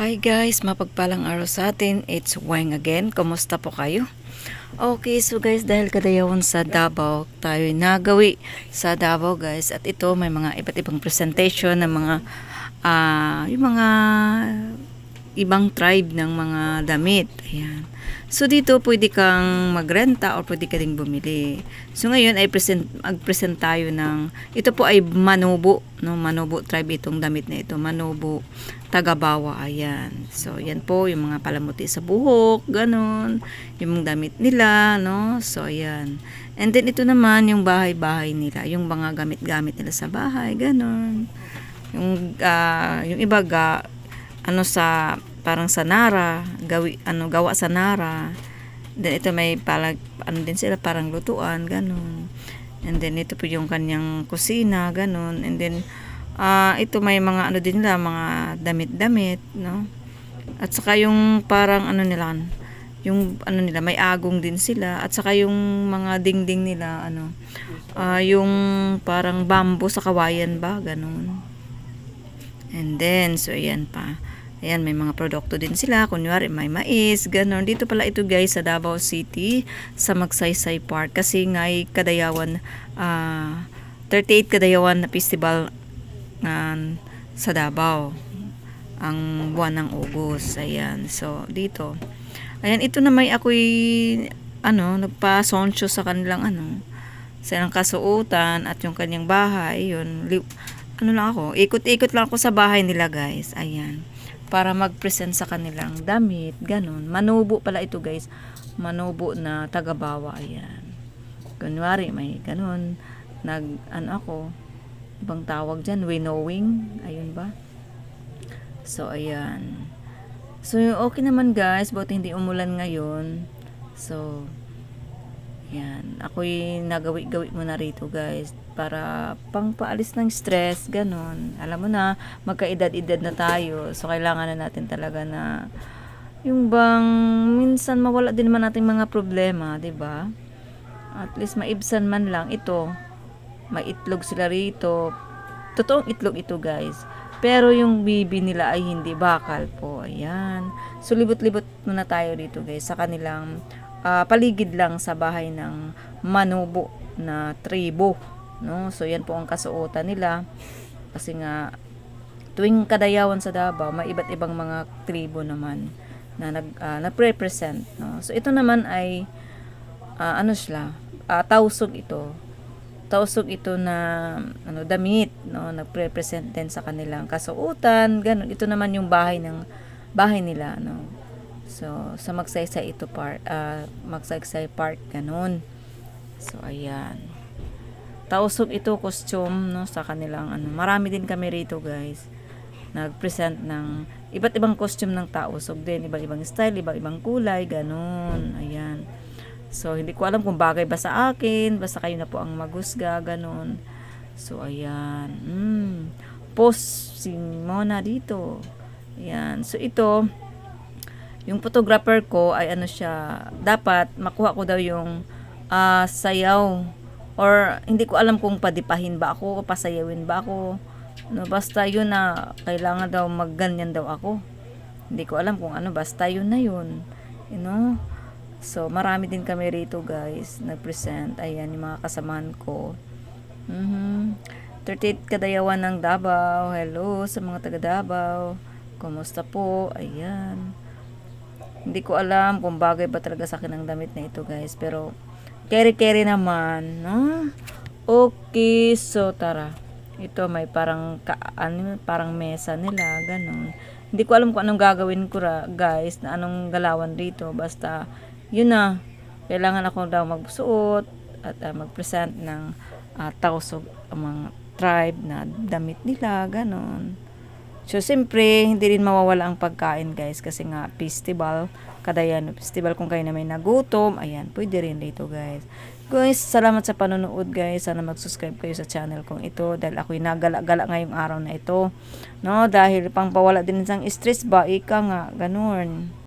Hi guys, mapagpalang araw sa atin. It's Wang again. Kumusta po kayo? Okay, so guys, dahil kadayawan sa Davao, tayo nagawi sa Davao guys. At ito, may mga iba't ibang presentation ng mga, ah, yung mga ibang tribe ng mga damit. Ayan. So dito pwede kang magrenta or pwede ka ding bumili. So ngayon ay present mag-present tayo ng ito po ay Manobo, no? Manobo tribe itong damit na ito, Manobo Tagabawa. Ayan. So yan po yung mga palamuti sa buhok, ganun. Yung damit nila, no? So ayan. And then ito naman yung bahay-bahay nila, yung mga gamit-gamit nila sa bahay, ganun. Yung ah, yung iba ga, ano sa parang sa Nara, gawi ano gawa sa Nara. Then ito may palag ano din sila parang lutuan, ganun. And then ito po yung kanyang kusina, ganun. And then ah ito may mga ano din nila, mga damit-damit, no? At saka yung parang ano nila, yung ano nila, may agong din sila. At saka yung mga dingding nila, ano, ah yung parang bamboo sa kawayan ba, ganun. And then, so ayan pa. Ayan, may mga produkto din sila. Kunyari, may mais, ganon. Dito pala ito guys sa Davao City, sa Magsaysay Park. Kasi nga ay Kadayawan, ah 38 Kadayawan na festival ah, sa Davao. Ang buwan ng August. Ayan, so dito. Ayan, ito na may ako'y ano, nagpa-sonsyo sa kanilang ano, sa ilang kasuotan at yung kanyang bahay, yun, ano lang ako, ikot-ikot lang ako sa bahay nila guys, ayan, para mag-present sa kanilang damit, ganun, manubo pala ito guys, manubo na tagabawa, ayan, kunwari may ganun, nag, ano ako, ibang tawag dyan, winnowing, ayun ba, so ayan, so okay naman guys, buti hindi umulan ngayon, so, yan. Ako'y nagawi-gawi mo na rito, guys. Para pang paalis ng stress, ganun. Alam mo na, magkaedad-edad na tayo. So, kailangan na natin talaga na yung bang minsan mawala din naman nating mga problema, 'di ba? At least maibsan man lang ito. May itlog sila rito. Totoong itlog ito, guys. Pero yung bibi nila ay hindi bakal po. Ayan. So, libot-libot muna tayo dito, guys, sa kanilang ah, paligid lang sa bahay ng Manubo na tribo, no? So yan po ang kasuotan nila kasi nga tuwing kadayawan sa Davao, may iba't ibang mga tribo naman na nag ah, nagre-present, no? So ito naman ay ah, ano sila, ah, tausog ito. Tausog ito na ano damit, no? Nagre-present din sa kanilang kasuotan, ganun. Ito naman yung bahay ng bahay nila, no? So, sa Magsaysay ito part, ah Magsaysay Park, ganun. So, ayan. Tausog ito, costume, no, sa kanilang, ano, marami din kami rito, guys. Nag-present ng iba't ibang costume ng tausog din, iba't ibang style, iba't ibang kulay, ganun. Ayan. So, hindi ko alam kung bagay ba sa akin, basta kayo na po ang maghusga, ganun. So, ayan. Mm. Post si Mona dito. Ayan. So, ito, yung photographer ko ay ano siya, dapat makuha ko daw yung ah, sayaw or hindi ko alam kung padipahin ba ako o pasayawin ba ako. No, basta yun na kailangan daw magganyan daw ako. Hindi ko alam kung ano, basta yun na yun. You know? So, marami din kami rito guys, nag-present. Ayan, yung mga kasamahan ko. Mhm. 38 Kadayawan ng Davao. Hello sa mga taga Davao. Kumusta po? Ayan. Hindi ko alam kung bagay ba talaga sa akin ang damit na ito, guys. Pero, carry-carry naman, no? Okay, so tara. Ito may parang ka, ano, parang mesa nila, ganun. Hindi ko alam kung anong gagawin ko ra, guys, na anong galawan dito. Basta, yun na. Kailangan ako daw magsuot at uh, mag-present ng uh, tausog ang mga tribe na damit nila, ganun. So, siyempre, hindi rin mawawala ang pagkain, guys, kasi nga, festival, kadayan, festival kung kayo na may nagutom, ayan, pwede rin dito, guys. Guys, salamat sa panonood, guys. Sana mag-subscribe kayo sa channel kong ito, dahil ako'y nagala-gala ngayong araw na ito, no, dahil pang pawala din ng stress ba, ika nga, ganun.